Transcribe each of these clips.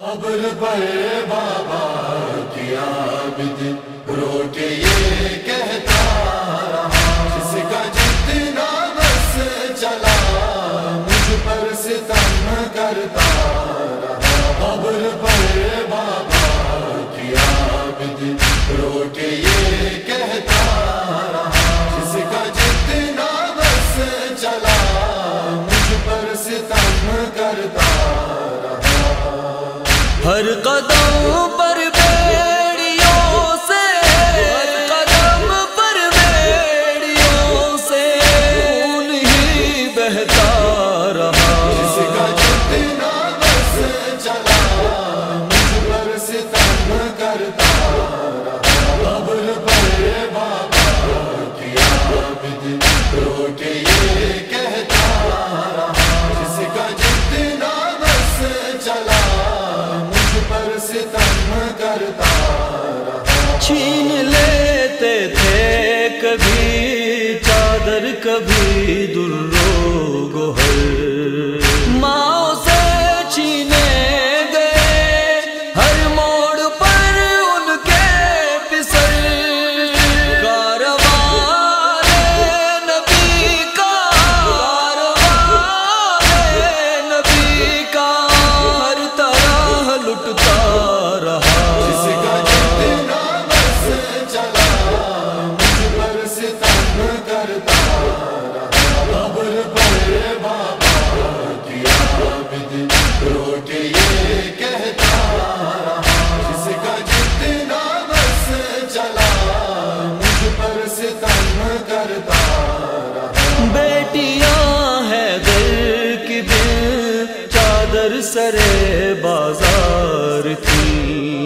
قبر پر بابا کیا عابد روٹ یہ کہتا رہا جس کا جتنا بس چلا، مجھ پر ستم کرتا رہا۔ قبر پر بابا کیا عابد روٹ یہ کہتا قدم پر بیڑیوں سے، قدم پر بیڑیوں سے خون ہی بہتا رہا۔ کا بس چلا، مجھ پر ستم کرتا قبر پر بابا کیا بدن روکے کبھی چادر کبھی درو گوہر۔ ماں بیٹیاں ہیں دل کی دل چادر سرے بازار تھی۔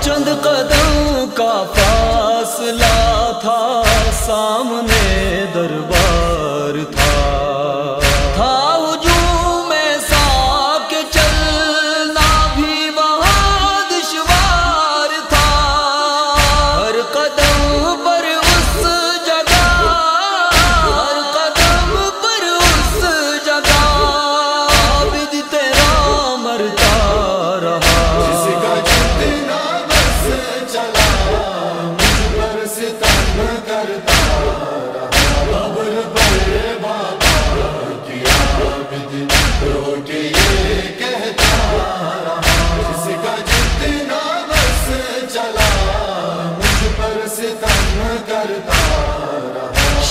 چند قدم کا فاصلہ تھا سامنے دربار تھا۔ چلا مجھ پر کرتا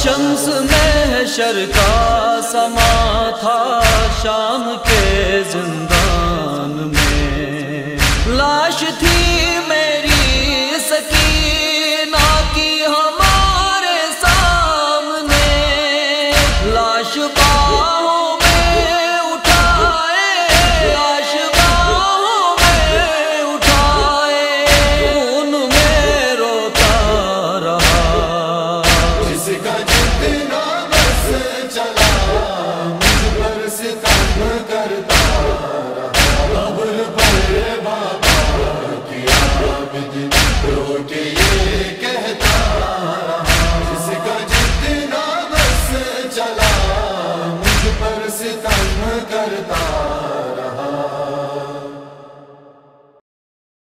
شمس میں شر کا سما تھا شام کے زندان میں۔ لاش تھی